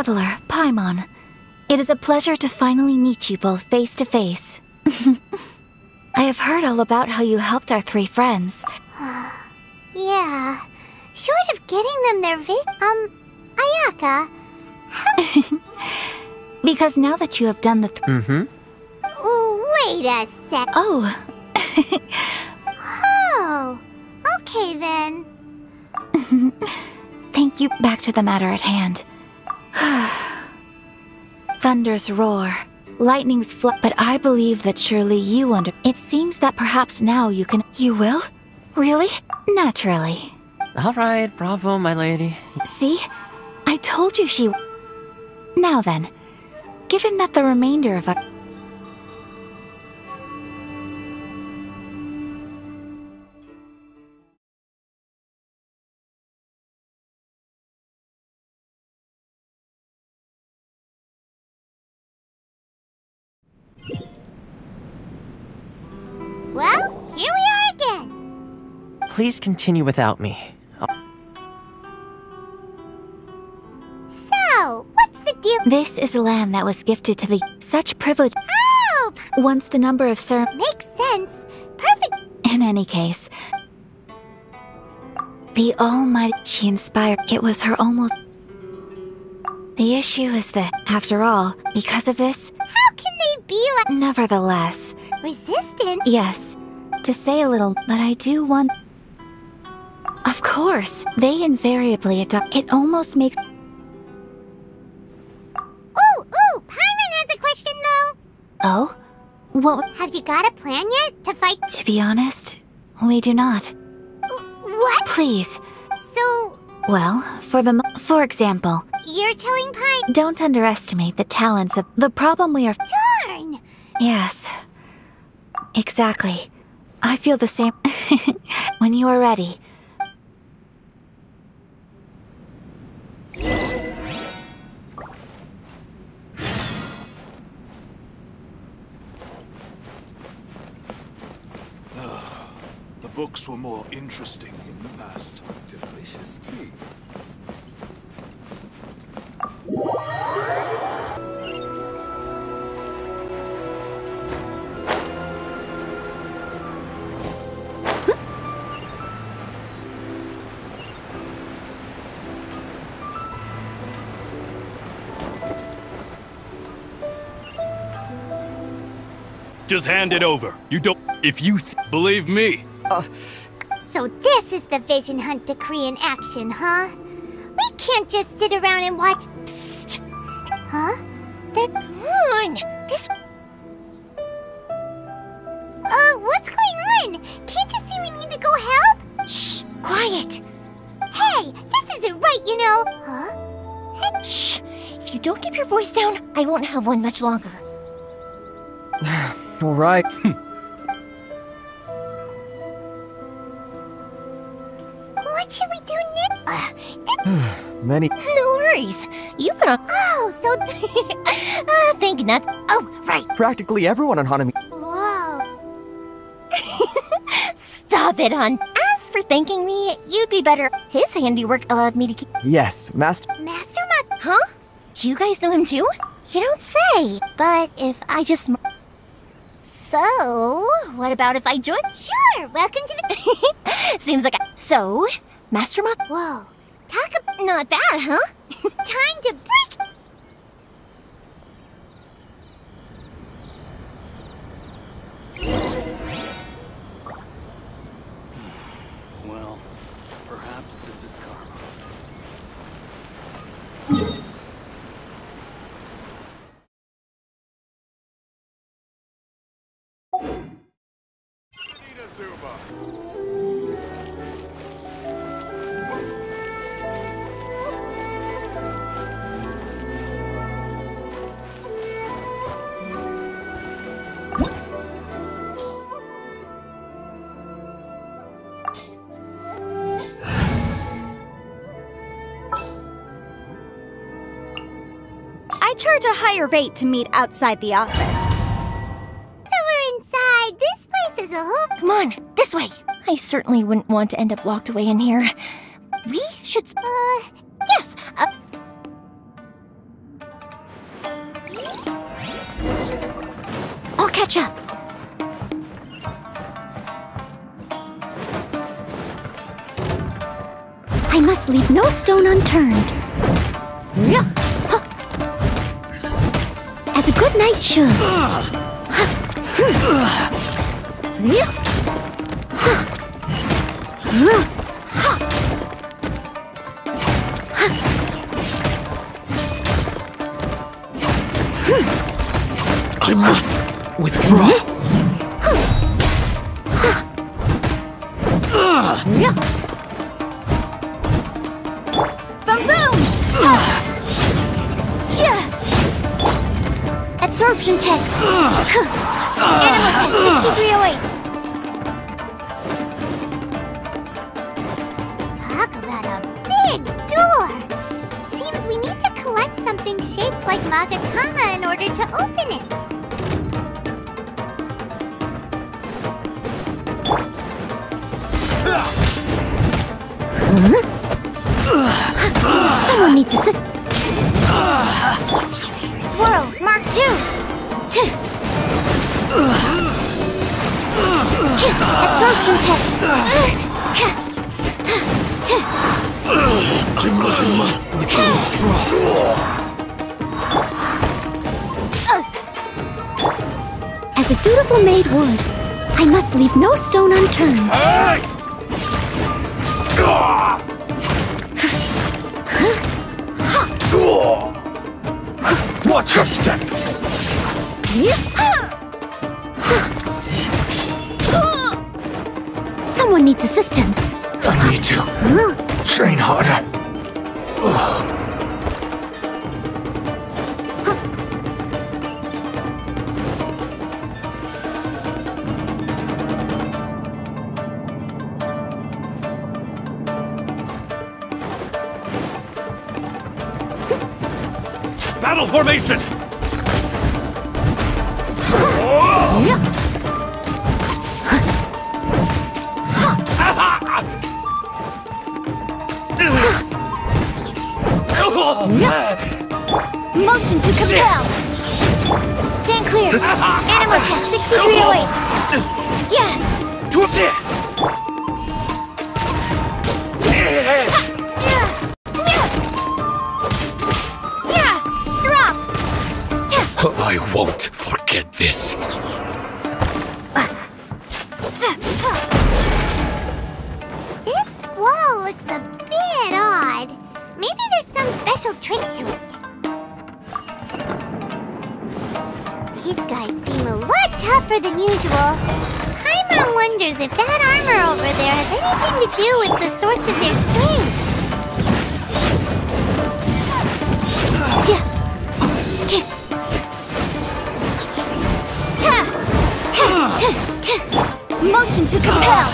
Traveler, Paimon. It is a pleasure to finally meet you both face to face. I have heard all about how you helped our three friends. yeah. Short of getting them their vi- Um, Ayaka. because now that you have done the th- Mm-hmm. Oh, wait a sec. Oh. oh. Okay then. Thank you. Back to the matter at hand. Thunders roar, lightnings fl- but I believe that surely you under- It seems that perhaps now you can- You will? Really? Naturally. Alright, bravo, my lady. See? I told you she- Now then, given that the remainder of our- Please continue without me. So, what's the deal? This is a land that was gifted to the- Such privilege- Oh, Once the number of cer- makes sense. Perfect. In any case, the Almighty she inspired. It was her almost. The issue is that, after all, because of this, How can they be like nevertheless, resistant? yes, to say a little, but I do want. Of course, they invariably adopt. It almost makes. Ooh, ooh, Paimon has a question though. Oh? What? Have you got a plan yet to fight? To be honest, we do not. What? Please. So, Well, for the. For example, you're telling Paimon? don't underestimate the talents of. The problem we are. Darn. Yes. Exactly. I feel the same. when you are ready. Books were more interesting in the past. Delicious tea. Just hand it over. You don't. If you th- believe me. So this is the Vision Hunt decree in action, huh? We can't just sit around and watch. Psst. Huh? They're... Come on. This. Uh, what's going on? Can't you see we need to go help? Shh. Quiet. Hey, this isn't right, you know. Huh? Hey. Shh. If you don't keep your voice down, I won't have one much longer. Alright. Many. No worries. You put on. Oh, so. uh, think not. Oh, right. Practically everyone on Hanami. Whoa. Stop it, hon. As for thanking me, you'd be better. His handiwork allowed me to keep. Yes, Master. Master Mas. Huh? Do you guys know him too? You don't say. But if I just. So, what about if I join? Sure. Welcome to the. Seems like. I... So, Master Moth. Whoa. Talk. Ab- not bad, huh? Time to break. Well, perhaps charge a higher rate to meet outside the office. So we're inside. This place is a. Come on, this way. I certainly wouldn't want to end up locked away in here. We should... Uh, yes, uh... I'll catch up. I must leave no stone unturned. Yeah. As a good knight should. Huh. Absorption test. Animal test 6308. Talk about a big door. Seems we need to collect something shaped like magatama in order to open it. Huh? Someone needs to sit. Swirl, Mark 2! Absorption test. I must, I must withdraw. As a dutiful maid would, I must leave no stone unturned. Watch your step! Someone needs assistance. I need to train harder. Battle formation! Motion to compel. Stand clear. Animal test 6308. Yeah. Yeah. Motion to compel.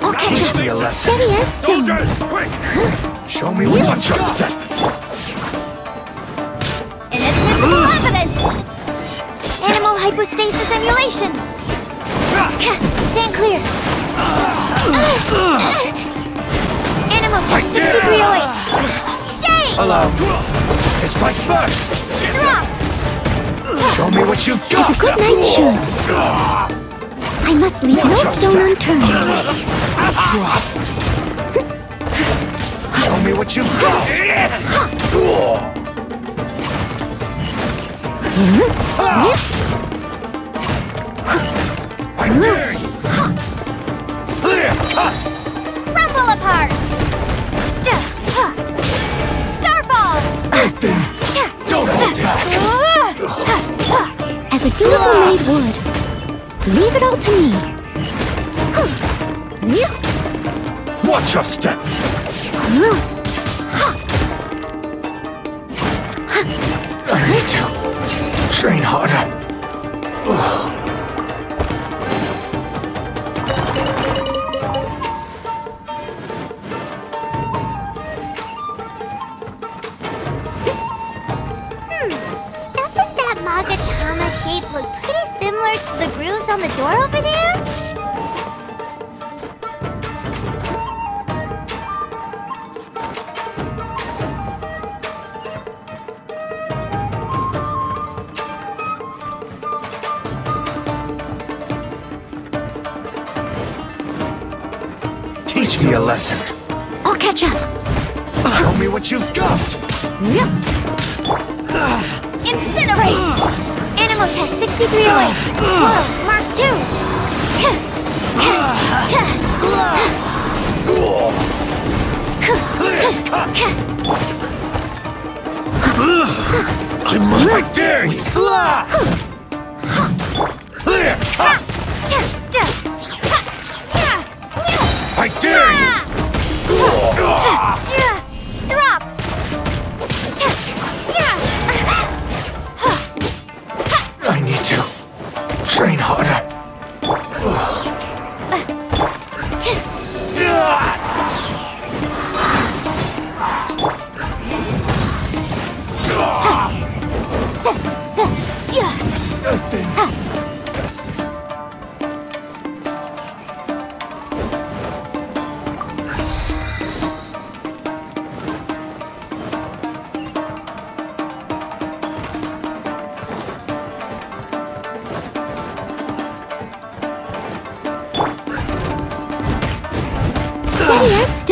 I'll catch Teach me a lesson. Steady as. Soldiers, quick! Show me what Watch your Hypostasis emulation. Cat, stand clear. Animal test 6308. Shame! Allow. Strike first! Drop! Show me what you've got! As a good knight should. I must leave no stone unturned. Show me what you've got! Ah. I dare you! Clear cut! Crumble apart! Starfall! Don't! As a dutiful maid would, leave it all to me. Watch your step! I need to train harder. similar to the grooves on the door over there? Teach me a lesson. I'll catch up. Show me what you've got. Yep. Incinerate! Animal test 6308. Whoa, Mark 2. I must. I dare you.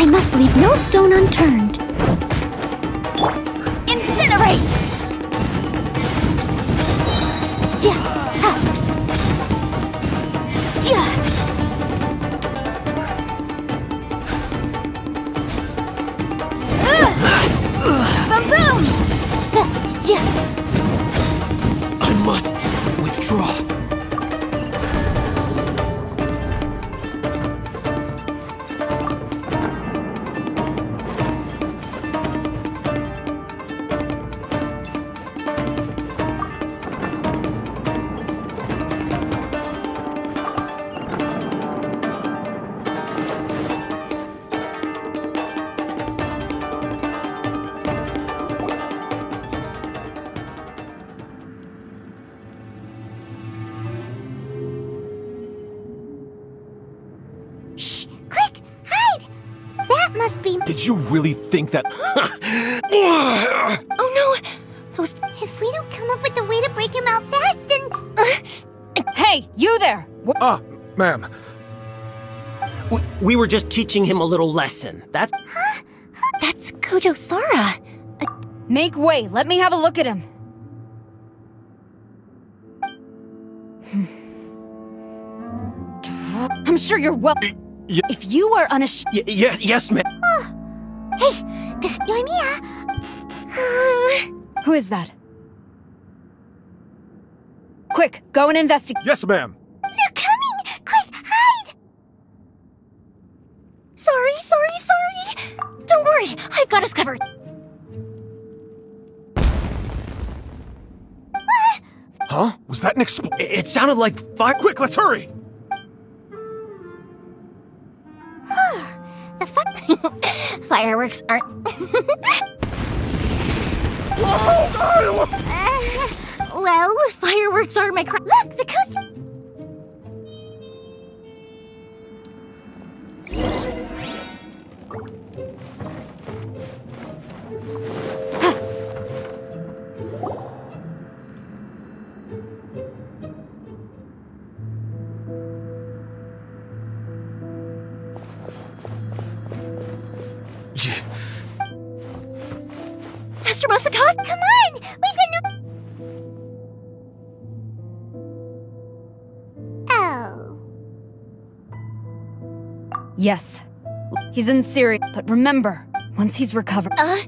I must leave no stone unturned. Incinerate! Ja, ha. Boom boom! I must withdraw. Did you really think that? Oh no! Those. If we don't come up with a way to break him out fast, then. Uh, hey, you there! Wh- Ah, ma'am. We, we were just teaching him a little lesson. That's That's Kujou Sara. Uh, Make way. Let me have a look at him. Hmm. I'm sure you're well. y- If you are unashamed. y- yes, yes, ma'am. Hey! This. Yoimiya! Uh, Who is that? Quick, go and investigate. Yes, ma'am. they're coming! Quick, hide! Sorry, sorry, sorry. Don't worry, I've got us covered. Huh? Was that an expl- It, it sounded like fire. Quick, let's hurry! The fi- Fireworks aren't. Uh, well, fireworks are my cra- look, the coast. Master Come on! We've got no. Oh. Yes. He's in Syria, but remember, once he's recovered. Uh,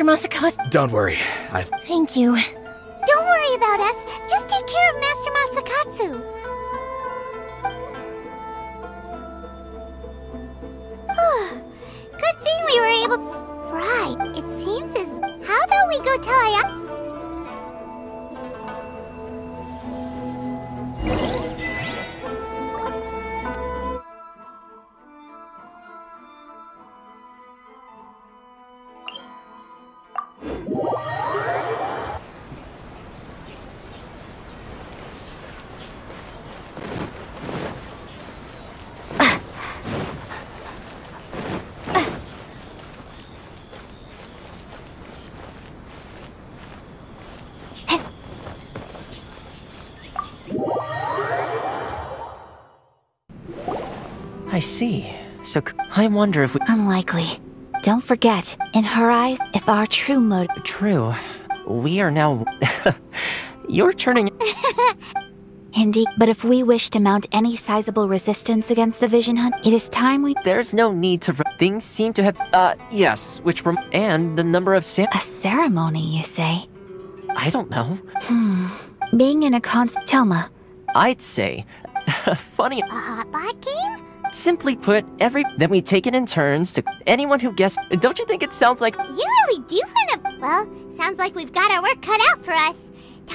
Master Masakatsu. Don't worry. I Thank you. Don't worry about us. Just take care of Master Masakatsu. Good thing we were able. Right. It seems as. How about we go tell Aya? I see. So I wonder if we. Unlikely. Don't forget, in her eyes, if our true motive. True. We are now. You're turning. Indeed, but if we wish to mount any sizable resistance against the Vision Hunt, it is time we. There's no need to. Things seem to have. Uh, yes, which. Rem- and the number of sam. A ceremony, you say? I don't know. Hmm. Being in a const. Thoma, I'd say. Funny. A hot pot game? Simply put, every. Then we take it in turns to anyone who guessed. Don't you think it sounds like. You really do wanna. Well, sounds like we've got our work cut out for us. T-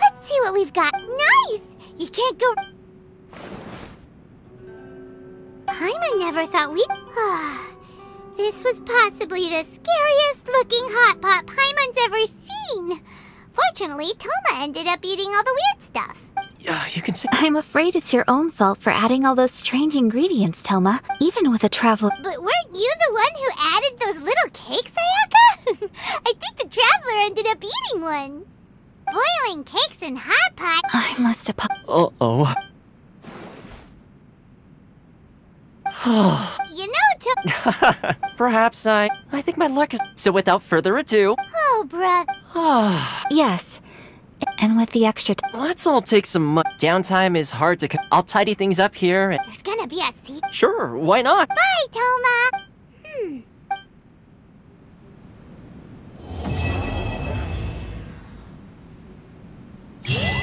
Let's see what we've got. Nice! You can't go. Paimon never thought we'd. Ah, this was possibly the scariest looking hot pot Paimon's ever seen. Fortunately, Thoma ended up eating all the weird stuff. Uh, you can say. I'm afraid it's your own fault for adding all those strange ingredients, Thoma. Even with a travel. But weren't you the one who added those little cakes, Ayaka? I think the traveler ended up eating one. Boiling cakes in hot pot. I must have. Uh oh. You know, to- Perhaps I. I think my luck is. So without further ado. oh, bruh. Ah. Yes. And with the extra time... Let's all take some mu Downtime is hard to... I'll tidy things up here and... There's gonna be a seat. Sure, why not? Bye, Thoma! Hmm. Yeah.